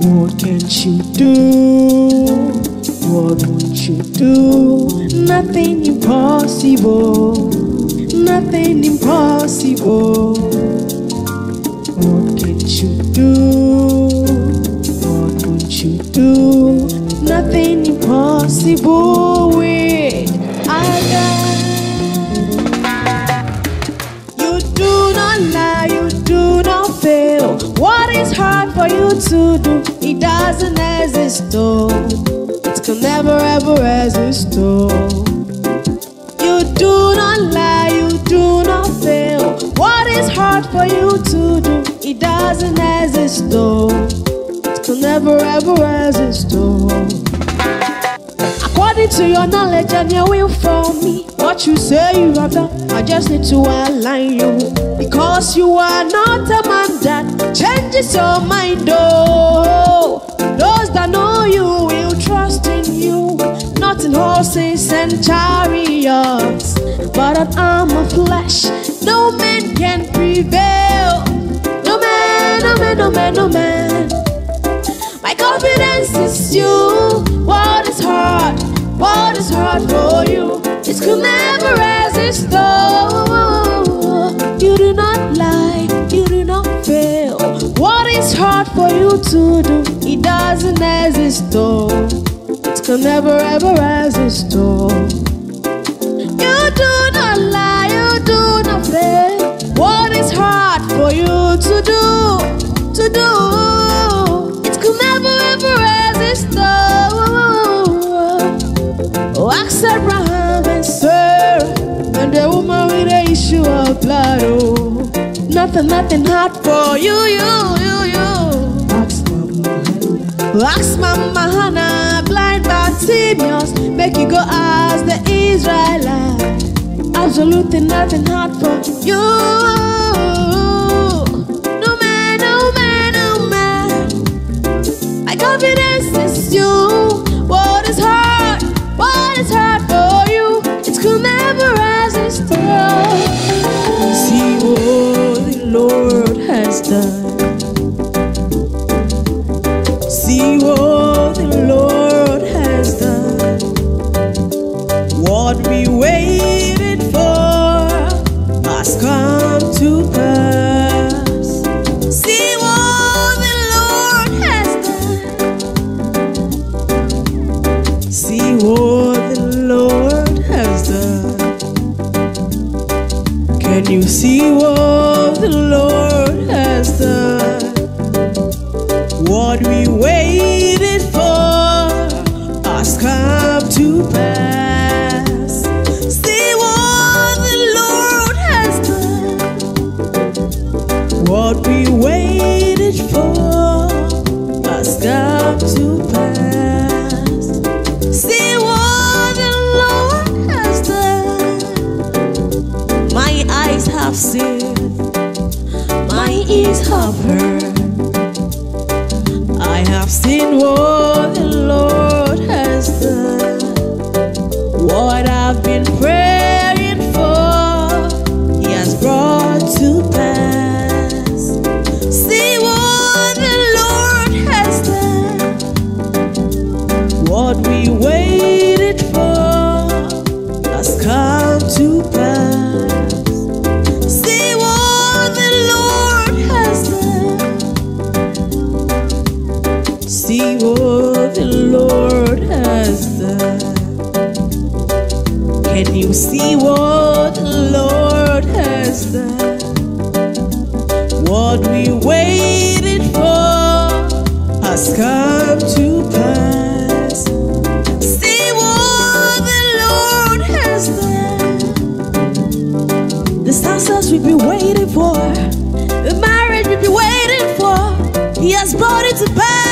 What can't you do? You do? Nothing impossible. Nothing impossible. What can't you do? What won't you do? Nothing impossible with Allah. You do not lie, you do not fail. What is hard for you to do? It doesn't exist, oh. Ever exist, oh. You do not lie, you do not fail. What is hard for you to do? It doesn't exist, oh. Can never ever oh. According to your knowledge and your will for me, what you say you have done, I just need to align you. Because you are not a man that changes your mind, oh. In horses and chariots, but an arm of flesh. No man can prevail. No man, no man, no man, no man. My confidence is you. What is hard? What is hard for you? It could never resist. Oh, you do not lie. You do not fail. What is hard for you to do? It doesn't exist. Oh, can never ever resist. Oh, you do not lie. You do not fail. What is hard for you to do? To do. It could never ever resist. Oh, oh ask Abraham and Sarah, and the woman with the issue of blood. Oh, nothing, nothing hard for you, you, you, Bartimaeus, make you go ask the Israelites. Absolutely nothing hard for you. No man, no man, no man. My confidence is you. You see what the Lord has done? What we waited for has come to pass. See what the Lord has done. What we waited for has come to ears have. I have seen what the Lord has done. What I've been praying when you see what the Lord has done. What we waited for has come to pass. See what the Lord has done. The success we've been waiting for, the marriage we've been waiting for, He has brought it to pass.